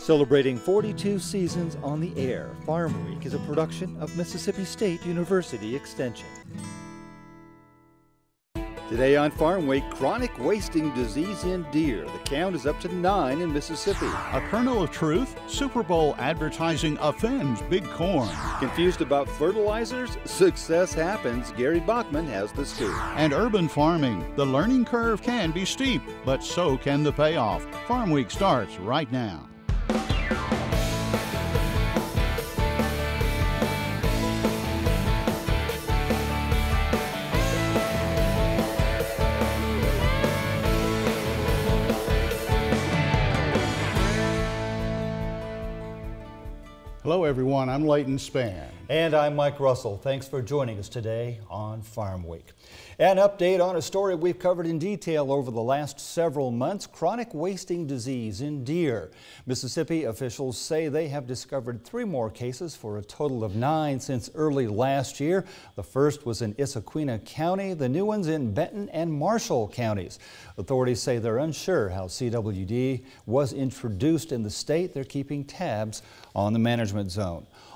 Celebrating 42 seasons on the air, Farm Week is a production of Mississippi State University Extension. Today on Farm Week, chronic wasting disease in deer. The count is up to nine in Mississippi. A kernel of truth, Super Bowl advertising offends big corn. Confused about fertilizers? Success happens. Gary Bachman has the scoop. And urban farming. The learning curve can be steep, but so can the payoff. Farm Week starts right now. Everyone. I'm Leighton Spann. And I'm Mike Russell. Thanks for joining us today on Farm Week. An update on a story we've covered in detail over the last several months chronic wasting disease in deer. Mississippi officials say they have discovered three more cases for a total of nine since early last year. The first was in Issaquena County, the new ones in Benton and Marshall counties. Authorities say they're unsure how CWD was introduced in the state. They're keeping tabs on the management zone.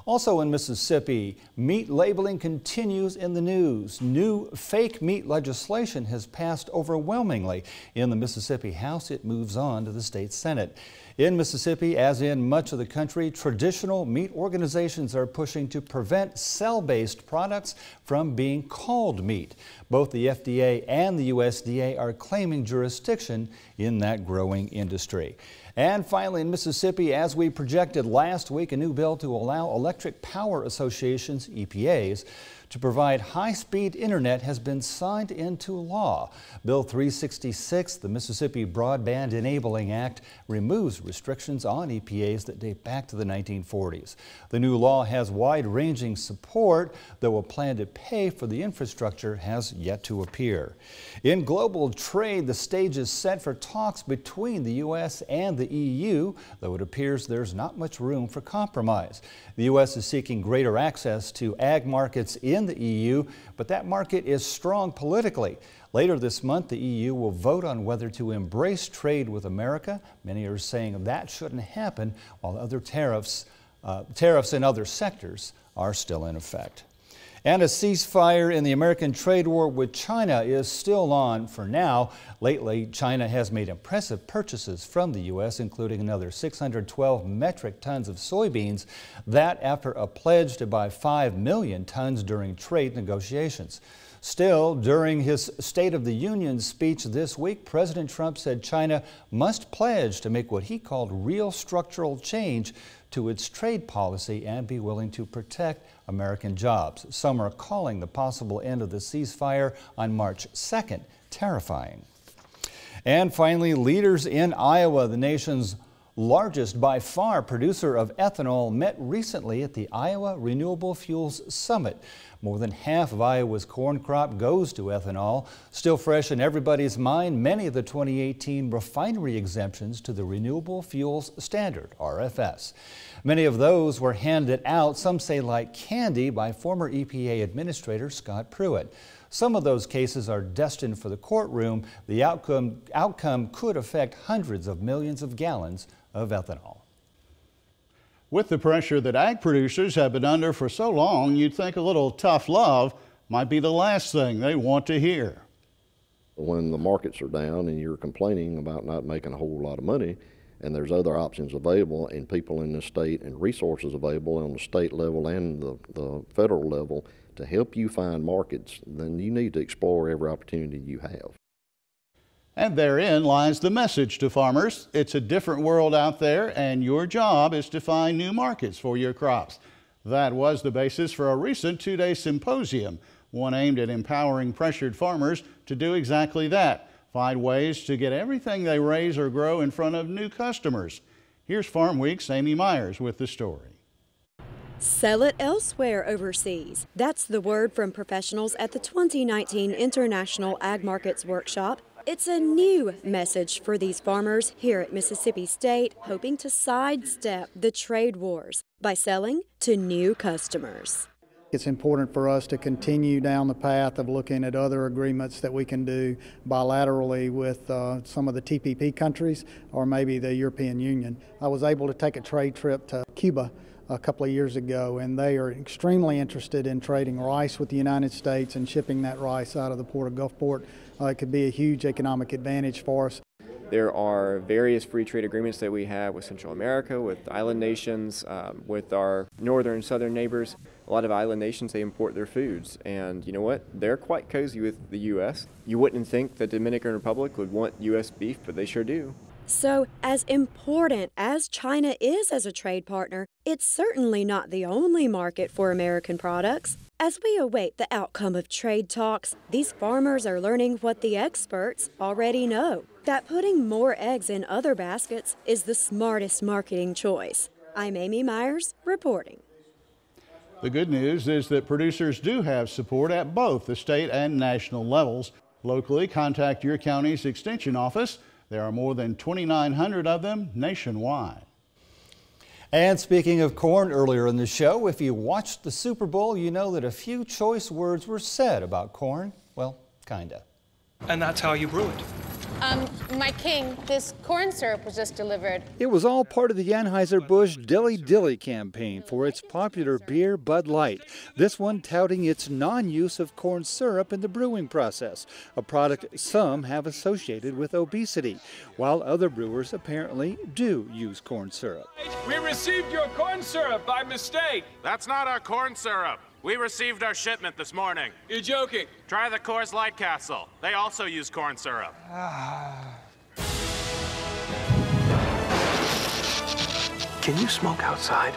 Also in Mississippi, meat labeling continues in the news. New fake meat legislation has passed overwhelmingly in the Mississippi House. It moves on to the state Senate. In Mississippi, as in much of the country, traditional meat organizations are pushing to prevent cell-based products from being called meat. Both the FDA and the USDA are claiming jurisdiction in that growing industry. And finally, in Mississippi, as we projected last week, a new bill to allow electric power associations, EPAs, to provide high-speed internet has been signed into law. Bill 366, the Mississippi Broadband Enabling Act, removes restrictions on EPAs that date back to the 1940s. The new law has wide-ranging support, though a plan to pay for the infrastructure has yet to appear. In global trade, the stage is set for talks between the U.S. and the EU, though it appears there's not much room for compromise. The U.S. is seeking greater access to ag markets in the EU, but that market is strong politically. Later this month, the EU will vote on whether to embrace trade with America. Many are saying that shouldn't happen while other tariffs, uh, tariffs in other sectors are still in effect. And a ceasefire in the American trade war with China is still on for now. Lately, China has made impressive purchases from the U.S., including another 612 metric tons of soybeans. That after a pledge to buy 5 million tons during trade negotiations. Still, during his State of the Union speech this week, President Trump said China must pledge to make what he called real structural change to its trade policy and be willing to protect American jobs. Some are calling the possible end of the ceasefire on March 2nd terrifying. And finally, leaders in Iowa, the nation's largest by far producer of ethanol, met recently at the Iowa Renewable Fuels Summit. More than half of Iowa's corn crop goes to ethanol. Still fresh in everybody's mind, many of the 2018 refinery exemptions to the Renewable Fuels Standard, RFS. Many of those were handed out, some say like candy, by former EPA Administrator Scott Pruitt. Some of those cases are destined for the courtroom. The outcome, outcome could affect hundreds of millions of gallons of ethanol. With the pressure that ag producers have been under for so long, you'd think a little tough love might be the last thing they want to hear. When the markets are down and you're complaining about not making a whole lot of money, and there's other options available and people in the state and resources available on the state level and the, the federal level to help you find markets, then you need to explore every opportunity you have. And therein lies the message to farmers. It's a different world out there, and your job is to find new markets for your crops. That was the basis for a recent two day symposium, one aimed at empowering pressured farmers to do exactly that find ways to get everything they raise or grow in front of new customers. Here's Farm Week's Amy Myers with the story. Sell it elsewhere overseas. That's the word from professionals at the 2019 International Ag Markets Workshop. It's a new message for these farmers here at Mississippi State, hoping to sidestep the trade wars by selling to new customers. It's important for us to continue down the path of looking at other agreements that we can do bilaterally with uh, some of the TPP countries or maybe the European Union. I was able to take a trade trip to Cuba a couple of years ago, and they are extremely interested in trading rice with the United States and shipping that rice out of the port of Gulfport. Uh, it could be a huge economic advantage for us. There are various free trade agreements that we have with Central America, with island nations, um, with our northern and southern neighbors. A lot of island nations, they import their foods. And you know what? They're quite cozy with the U.S. You wouldn't think the Dominican Republic would want U.S. beef, but they sure do. So, as important as China is as a trade partner, it's certainly not the only market for American products. As we await the outcome of trade talks, these farmers are learning what the experts already know that putting more eggs in other baskets is the smartest marketing choice. I'm Amy Myers reporting. The good news is that producers do have support at both the state and national levels. Locally, contact your county's extension office. There are more than 2,900 of them nationwide. And speaking of corn earlier in the show, if you watched the Super Bowl, you know that a few choice words were said about corn. Well, kinda. And that's how you brew it. Um, my king, this corn syrup was just delivered. It was all part of the Anheuser-Busch Dilly Dilly campaign for its popular beer Bud Light. This one touting its non-use of corn syrup in the brewing process, a product some have associated with obesity, while other brewers apparently do use corn syrup. We received your corn syrup by mistake. That's not our corn syrup. We received our shipment this morning. You're joking. Try the Coors Light Castle. They also use corn syrup. Can you smoke outside?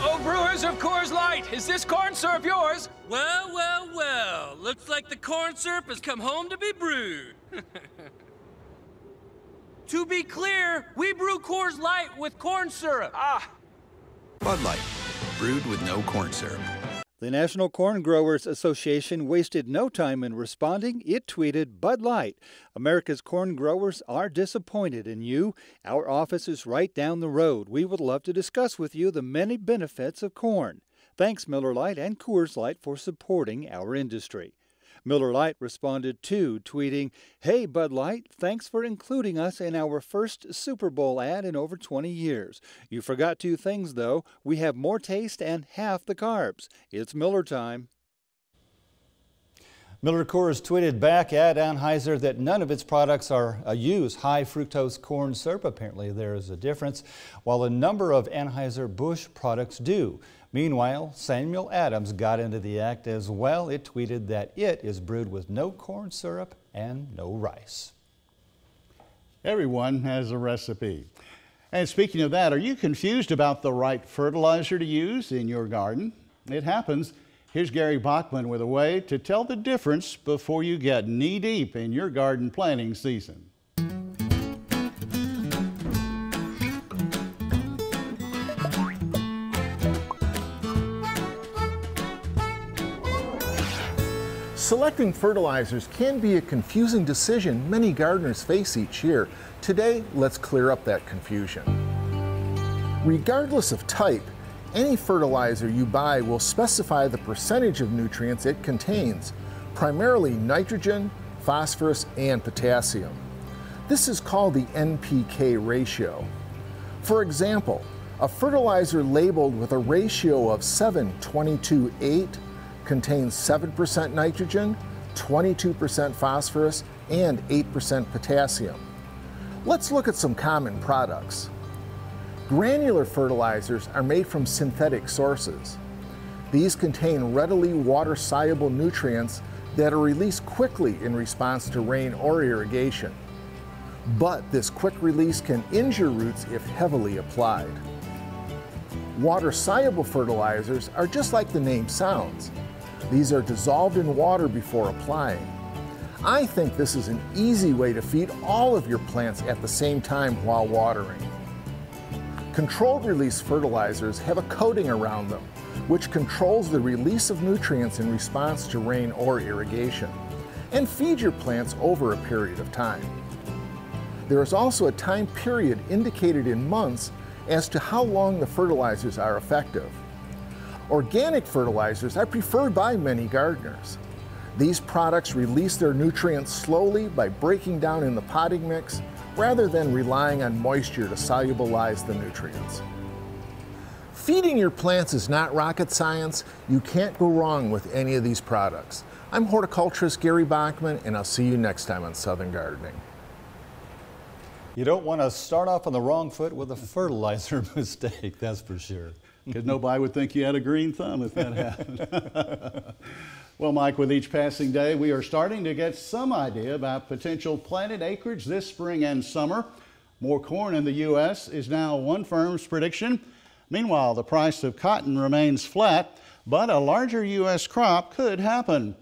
Oh, brewers of Coors Light, is this corn syrup yours? Well, well, well. Looks like the corn syrup has come home to be brewed. to be clear, we brew Coors Light with corn syrup. Ah. Bud Light, brewed with no corn syrup. The National Corn Growers Association wasted no time in responding. It tweeted Bud Light. America's corn growers are disappointed in you. Our office is right down the road. We would love to discuss with you the many benefits of corn. Thanks, Miller Lite and Coors Light, for supporting our industry. Miller Lite responded too, tweeting, Hey Bud Light, thanks for including us in our first Super Bowl ad in over 20 years. You forgot two things though. We have more taste and half the carbs. It's Miller time. Miller Coors tweeted back at Anheuser that none of its products are uh, use high fructose corn syrup. Apparently, there is a difference, while a number of Anheuser-Busch products do. Meanwhile, Samuel Adams got into the act as well. It tweeted that it is brewed with no corn syrup and no rice. Everyone has a recipe. And speaking of that, are you confused about the right fertilizer to use in your garden? It happens. Here's Gary Bachman with a way to tell the difference before you get knee deep in your garden planting season. Selecting fertilizers can be a confusing decision many gardeners face each year. Today, let's clear up that confusion. Regardless of type, any fertilizer you buy will specify the percentage of nutrients it contains, primarily nitrogen, phosphorus, and potassium. This is called the NPK ratio. For example, a fertilizer labeled with a ratio of 7 22 8 contains 7% nitrogen, 22% phosphorus, and 8% potassium. Let's look at some common products. Granular fertilizers are made from synthetic sources. These contain readily water-soluble nutrients that are released quickly in response to rain or irrigation. But this quick release can injure roots if heavily applied. Water-soluble fertilizers are just like the name sounds. These are dissolved in water before applying. I think this is an easy way to feed all of your plants at the same time while watering. Controlled release fertilizers have a coating around them, which controls the release of nutrients in response to rain or irrigation, and feed your plants over a period of time. There is also a time period indicated in months as to how long the fertilizers are effective. Organic fertilizers are preferred by many gardeners. These products release their nutrients slowly by breaking down in the potting mix rather than relying on moisture to solubilize the nutrients. Feeding your plants is not rocket science. You can't go wrong with any of these products. I'm horticulturist Gary Bachman, and I'll see you next time on Southern Gardening. You don't want to start off on the wrong foot with a fertilizer mistake, that's for sure. Because nobody would think you had a green thumb if that happened. well, Mike, with each passing day, we are starting to get some idea about potential planted acreage this spring and summer. More corn in the U.S. is now one firm's prediction. Meanwhile, the price of cotton remains flat, but a larger U.S. crop could happen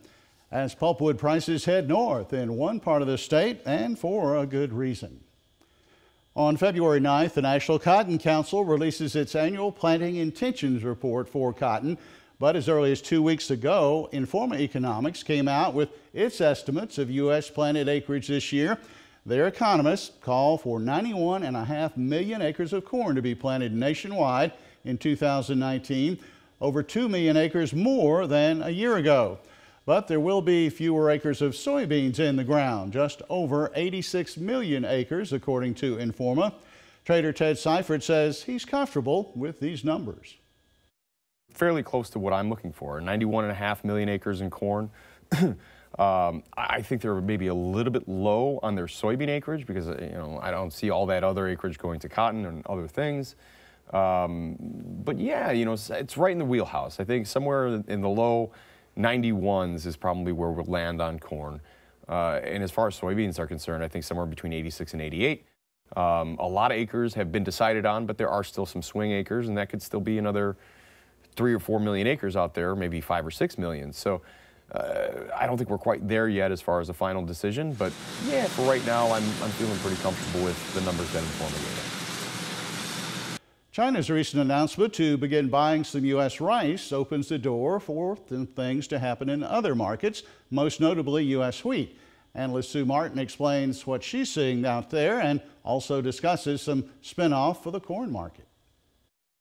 as pulpwood prices head north in one part of the state and for a good reason. On February 9th, the National Cotton Council releases its annual planting intentions report for cotton. But as early as two weeks ago, Informa Economics came out with its estimates of U.S. planted acreage this year. Their economists call for 91.5 million acres of corn to be planted nationwide in 2019, over 2 million acres more than a year ago. But there will be fewer acres of soybeans in the ground, just over 86 million acres, according to Informa. Trader Ted Seifried says he's comfortable with these numbers. Fairly close to what I'm looking for, 91.5 million acres in corn. um, I think they're maybe a little bit low on their soybean acreage because you know I don't see all that other acreage going to cotton and other things. Um, but yeah, you know, it's, it's right in the wheelhouse. I think somewhere in the low 91s is probably where we'll land on corn. Uh, and as far as soybeans are concerned, I think somewhere between 86 and 88. Um, a lot of acres have been decided on, but there are still some swing acres, and that could still be another three or four million acres out there, maybe five or six million. So uh, I don't think we're quite there yet as far as a final decision, but yeah, for right now, I'm, I'm feeling pretty comfortable with the numbers that Informa gave us. China's recent announcement to begin buying some U.S. rice opens the door for things to happen in other markets, most notably U.S. wheat. Analyst Sue Martin explains what she's seeing out there and also discusses some spinoff for the corn market.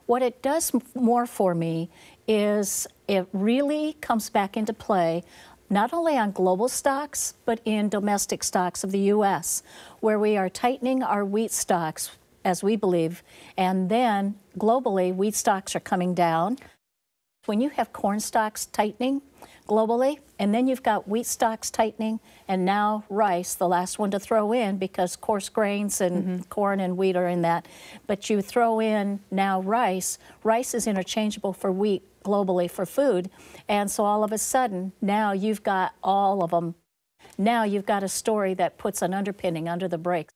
What it does more for me is it really comes back into play not only on global stocks, but in domestic stocks of the U.S., where we are tightening our wheat stocks as we believe. And then globally, wheat stocks are coming down. When you have corn stocks tightening globally, and then you've got wheat stocks tightening, and now rice, the last one to throw in because coarse grains and mm -hmm. corn and wheat are in that. But you throw in now rice. Rice is interchangeable for wheat globally for food. And so all of a sudden, now you've got all of them. Now you've got a story that puts an underpinning under the brakes.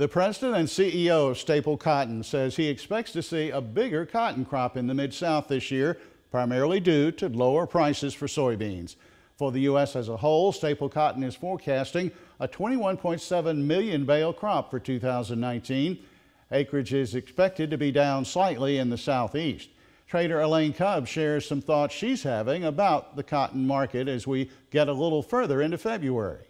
The president and CEO of Staple Cotton says he expects to see a bigger cotton crop in the Mid-South this year, primarily due to lower prices for soybeans. For the U.S. as a whole, Staple Cotton is forecasting a 21.7 million bale crop for 2019. Acreage is expected to be down slightly in the southeast. Trader Elaine Kub shares some thoughts she's having about the cotton market as we get a little further into February.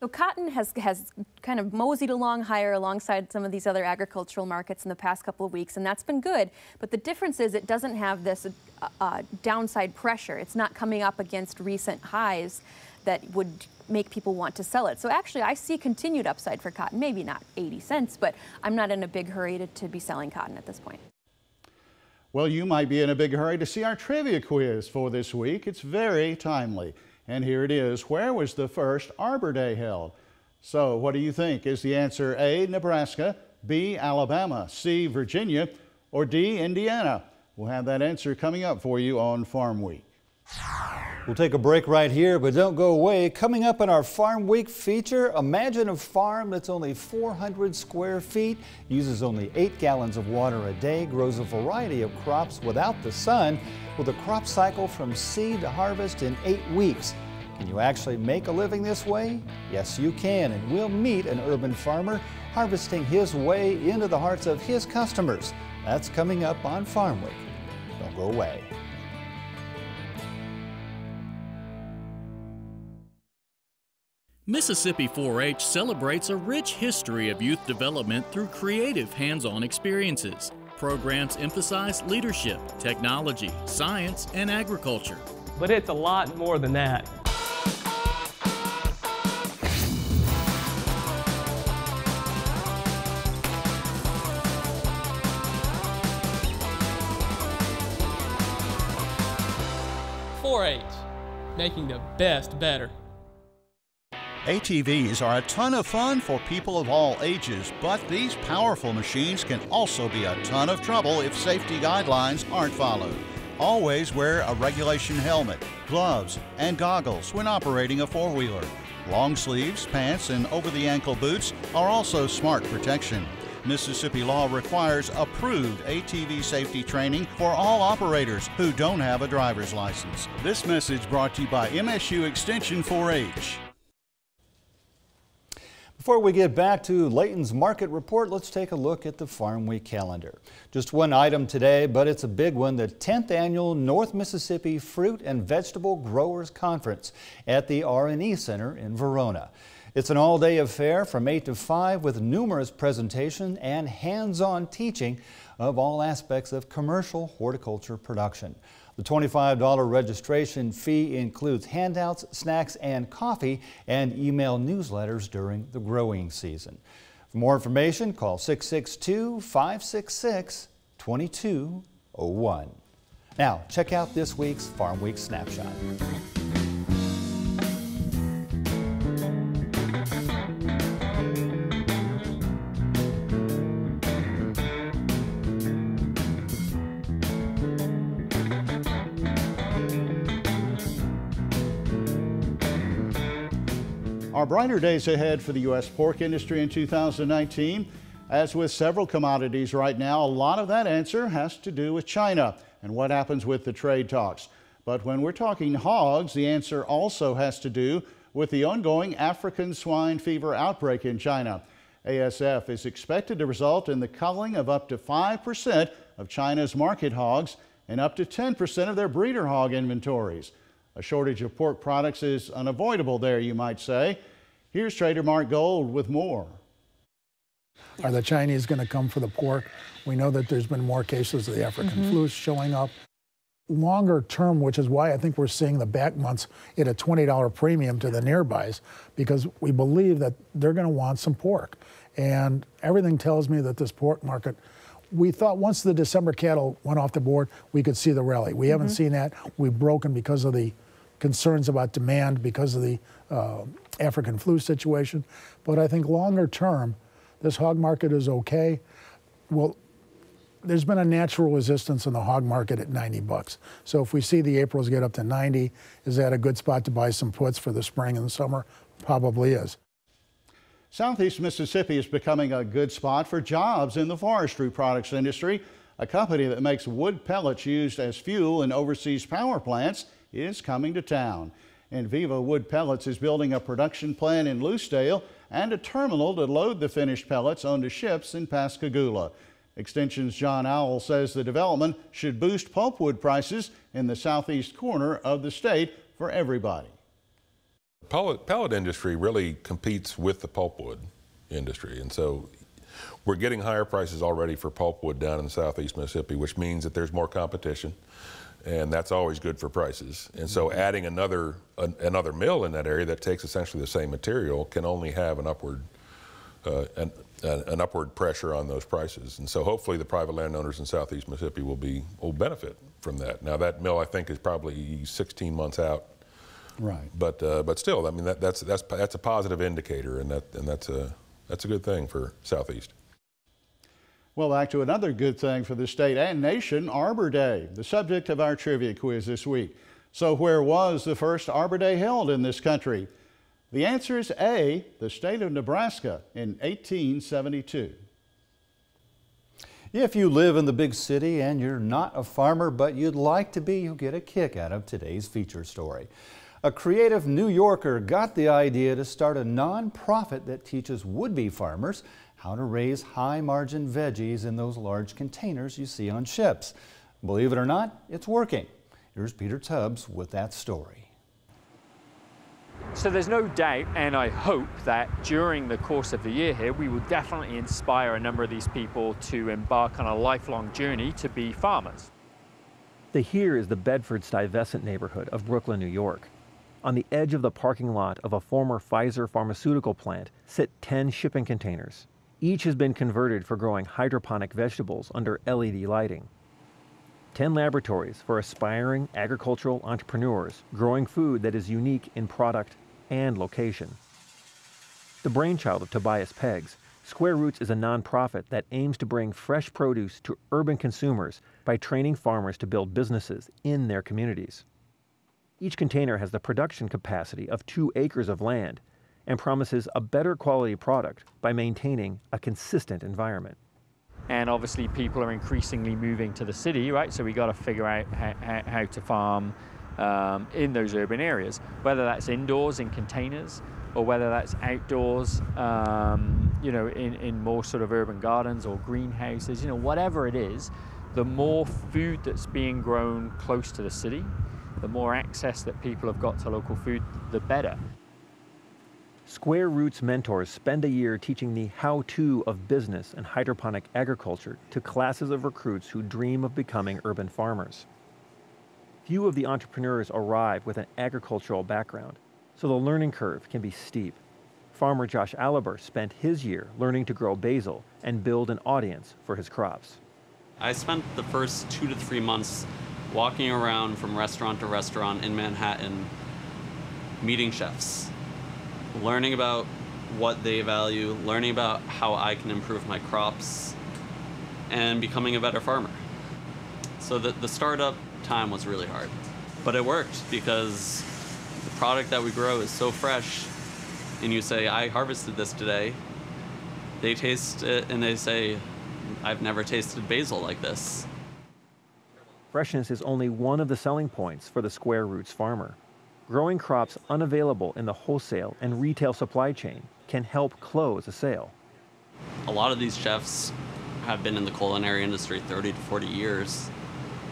So cotton has, has kind of moseyed along higher alongside some of these other agricultural markets in the past couple of weeks, and that's been good. But the difference is it doesn't have this uh, uh, downside pressure. It's not coming up against recent highs that would make people want to sell it. So actually, I see continued upside for cotton. Maybe not 80 cents, but I'm not in a big hurry to, to be selling cotton at this point. Well, you might be in a big hurry to see our trivia quiz for this week. It's very timely. And here it is. Where was the first Arbor Day held? So, what do you think? Is the answer A, Nebraska, B, Alabama, C, Virginia, or D, Indiana? We'll have that answer coming up for you on Farm Week. We'll take a break right here, but don't go away. Coming up in our Farm Week feature, imagine a farm that's only 400 square feet, uses only 8 gallons of water a day, grows a variety of crops without the sun, with a crop cycle from seed to harvest in 8 weeks. Can you actually make a living this way? Yes, you can, and we'll meet an urban farmer harvesting his way into the hearts of his customers. That's coming up on Farm Week. Don't go away. Mississippi 4 H celebrates a rich history of youth development through creative hands on experiences. Programs emphasize leadership, technology, science, and agriculture. But it's a lot more than that. Four H, making the best better. ATVs are a ton of fun for people of all ages, but these powerful machines can also be a ton of trouble if safety guidelines aren't followed. Always wear a regulation helmet, gloves, and goggles when operating a four wheeler. Long sleeves, pants, and over the ankle boots are also smart protection. Mississippi law requires approved ATV safety training for all operators who don't have a driver's license. This message brought to you by MSU Extension 4 H. Before we get back to Leighton's market report, let's take a look at the Farm Week calendar. Just one item today, but it's a big one, the 10th annual North Mississippi Fruit and Vegetable Growers Conference at the R&E Center in Verona. It's an all-day affair from 8 to 5 with numerous presentations and hands-on teaching of all aspects of commercial horticulture production. The $25 registration fee includes handouts, snacks, and coffee, and email newsletters during the growing season. For more information, call 662 566 2201. Now, check out this week's Farm Week Snapshot. Are brighter days ahead for the U.S. pork industry in 2019? As with several commodities right now, a lot of that answer has to do with China and what happens with the trade talks. But when we're talking hogs, the answer also has to do with the ongoing African swine fever outbreak in China. ASF is expected to result in the culling of up to 5% of China's market hogs and up to 10% of their breeder hog inventories. A shortage of pork products is unavoidable there, you might say. Here's Trader Mark Gold with more. Are the Chinese going to come for the pork? We know that there's been more cases of the African mm -hmm. flu showing up. Longer term, which is why I think we're seeing the back months at a $20 premium to the nearbys, because we believe that they're going to want some pork. And everything tells me that this pork market we thought once the December cattle went off the board, we could see the rally. We mm -hmm. haven't mm-hmm. seen that. We've broken because of the concerns about demand because of the uh, African flu situation. But I think longer term, this hog market is okay. Well, there's been a natural resistance in the hog market at 90 bucks. So if we see the Aprils get up to 90, is that a good spot to buy some puts for the spring and the summer? Probably is. Southeast Mississippi is becoming a good spot for jobs in the forestry products industry. A company that makes wood pellets used as fuel in overseas power plants is coming to town. Enviva Wood Pellets is building a production plant in Lucedale and a terminal to load the finished pellets onto ships in Pascagoula. Extension's John Auel says the development should boost pulpwood prices in the southeast corner of the state for everybody. Pellet, pellet industry really competes with the pulpwood industry, and so we're getting higher prices already for pulpwood down in southeast Mississippi, which means that there's more competition and that's always good for prices. And so mm-hmm. adding another an, another mill in that area that takes essentially the same material can only have an upward uh, an, an upward pressure on those prices. And so hopefully the private landowners in southeast Mississippi will be will benefit from that. Now that mill I think is probably 16 months out. Right. But uh, but still, I mean that, that's that's that's a positive indicator, and that and that's a that's a good thing for southeast. Well, back to another good thing for the state and nation, Arbor Day, the subject of our trivia quiz this week. So where was the first Arbor Day held in this country? The answer is A, the state of Nebraska in 1872. If you live in the big city and you're not a farmer but you'd like to be, you'll get a kick out of today's feature story. A creative New Yorker got the idea to start a nonprofit that teaches would-be farmers how to raise high margin veggies in those large containers you see on ships. Believe it or not, it's working. Here's Peter Tubbs with that story. So there's no doubt, and I hope that during the course of the year here, we will definitely inspire a number of these people to embark on a lifelong journey to be farmers. The here is the Bedford Stuyvesant neighborhood of Brooklyn, New York. On the edge of the parking lot of a former Pfizer pharmaceutical plant sit 10 shipping containers. Each has been converted for growing hydroponic vegetables under LED lighting. 10 laboratories for aspiring agricultural entrepreneurs growing food that is unique in product and location. The brainchild of Tobias Peggs, Square Roots is a nonprofit that aims to bring fresh produce to urban consumers by training farmers to build businesses in their communities. Each container has the production capacity of two acres of land and promises a better quality product by maintaining a consistent environment. And obviously, people are increasingly moving to the city, right? So we got to figure out how, how to farm um, in those urban areas, whether that's indoors in containers or whether that's outdoors, um, you know, in, in more sort of urban gardens or greenhouses, you know, whatever it is, the more food that's being grown close to the city, the more access that people have got to local food, the better. Square Roots mentors spend a year teaching the how to of business and hydroponic agriculture to classes of recruits who dream of becoming urban farmers. Few of the entrepreneurs arrive with an agricultural background, so the learning curve can be steep. Farmer Josh Aliber spent his year learning to grow basil and build an audience for his crops. I spent the first two to three months walking around from restaurant to restaurant in Manhattan, meeting chefs, learning about what they value, learning about how I can improve my crops, and becoming a better farmer. So the, the startup time was really hard. But it worked because the product that we grow is so fresh, and you say, I harvested this today. They taste it and they say, I've never tasted basil like this. Freshness is only one of the selling points for the Square Roots farmer. Growing crops unavailable in the wholesale and retail supply chain can help close a sale. A lot of these chefs have been in the culinary industry 30 to 40 years,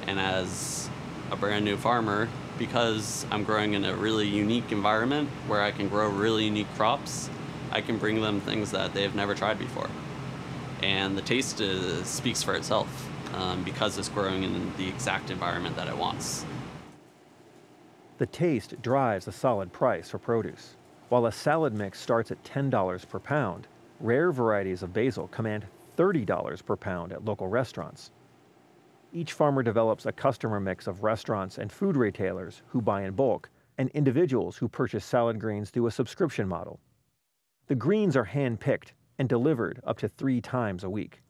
and as a brand new farmer, because I'm growing in a really unique environment where I can grow really unique crops, I can bring them things that they've never tried before. And the taste is, speaks for itself um, because it's growing in the exact environment that it wants. The taste drives a solid price for produce. While a salad mix starts at $10 per pound, rare varieties of basil command $30 per pound at local restaurants. Each farmer develops a customer mix of restaurants and food retailers who buy in bulk and individuals who purchase salad greens through a subscription model. The greens are hand picked and delivered up to three times a week.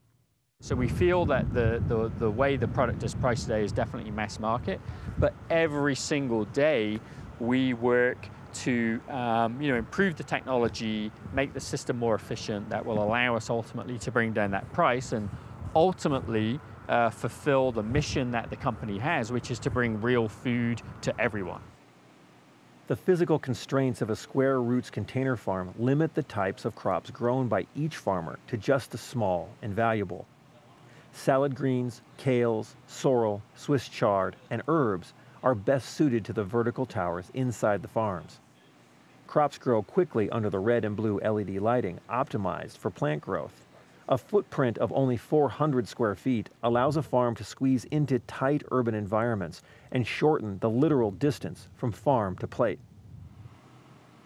So we feel that the, the, the way the product is priced today is definitely mass market, but every single day we work to um, you know, improve the technology, make the system more efficient that will allow us ultimately to bring down that price and ultimately uh, fulfill the mission that the company has, which is to bring real food to everyone. The physical constraints of a square roots container farm limit the types of crops grown by each farmer to just the small and valuable. Salad greens, kales, sorrel, Swiss chard, and herbs are best suited to the vertical towers inside the farms. Crops grow quickly under the red and blue LED lighting optimized for plant growth. A footprint of only 400 square feet allows a farm to squeeze into tight urban environments and shorten the literal distance from farm to plate.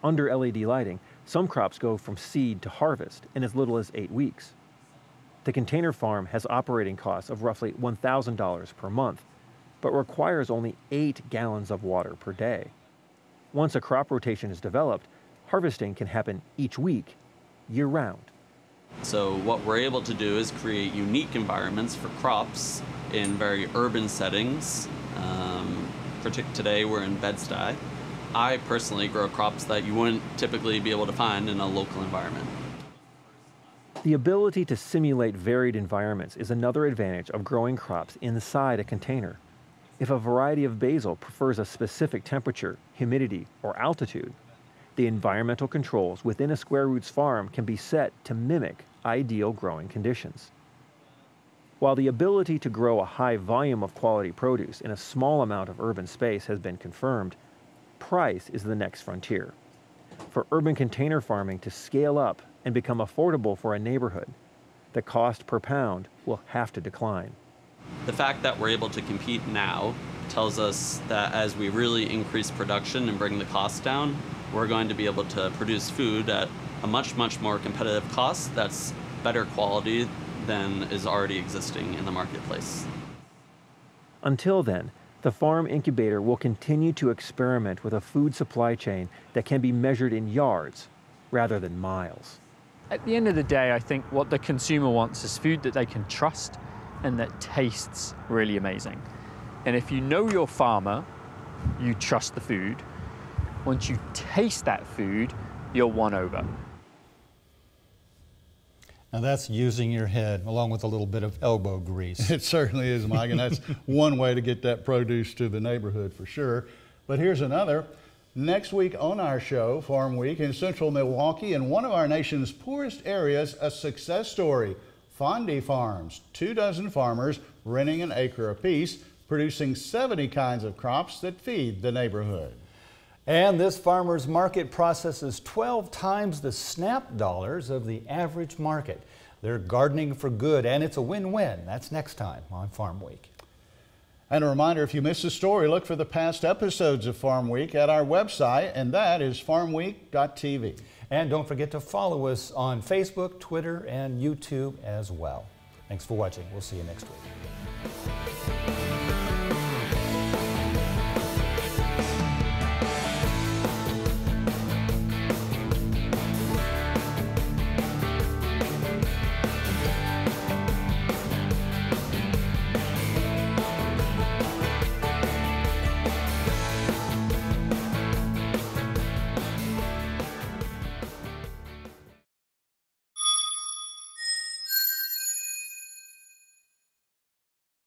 Under LED lighting, some crops go from seed to harvest in as little as eight weeks. The container farm has operating costs of roughly $1,000 per month, but requires only eight gallons of water per day. Once a crop rotation is developed, harvesting can happen each week, year round. So what we're able to do is create unique environments for crops in very urban settings. Um, today we're in Bed-Stuy. I personally grow crops that you wouldn't typically be able to find in a local environment. The ability to simulate varied environments is another advantage of growing crops inside a container. If a variety of basil prefers a specific temperature, humidity, or altitude, the environmental controls within a Square Roots farm can be set to mimic ideal growing conditions. While the ability to grow a high volume of quality produce in a small amount of urban space has been confirmed, price is the next frontier. For urban container farming to scale up and become affordable for a neighborhood, the cost per pound will have to decline. The fact that we're able to compete now tells us that as we really increase production and bring the cost down, we're going to be able to produce food at a much, much more competitive cost that's better quality than is already existing in the marketplace. Until then, the farm incubator will continue to experiment with a food supply chain that can be measured in yards rather than miles. At the end of the day, I think what the consumer wants is food that they can trust and that tastes really amazing. And if you know your farmer, you trust the food. Once you taste that food, you're won over. Now that's using your head along with a little bit of elbow grease. It certainly is, Mike, and that's one way to get that produce to the neighborhood for sure. But here's another. Next week on our show, Farm Week, in central Milwaukee, in one of our nation's poorest areas, a success story. Fondy Farms, two dozen farmers renting an acre apiece, producing 70 kinds of crops that feed the neighborhood. And this farmer's market processes 12 times the SNAP dollars of the average market. They're gardening for good, and it's a win-win. That's next time on Farm Week. And a reminder, if you missed the story, look for the past episodes of Farm Week at our website, and that is farmweek.tv. And don't forget to follow us on Facebook, Twitter, and YouTube as well. Thanks for watching. We'll see you next week.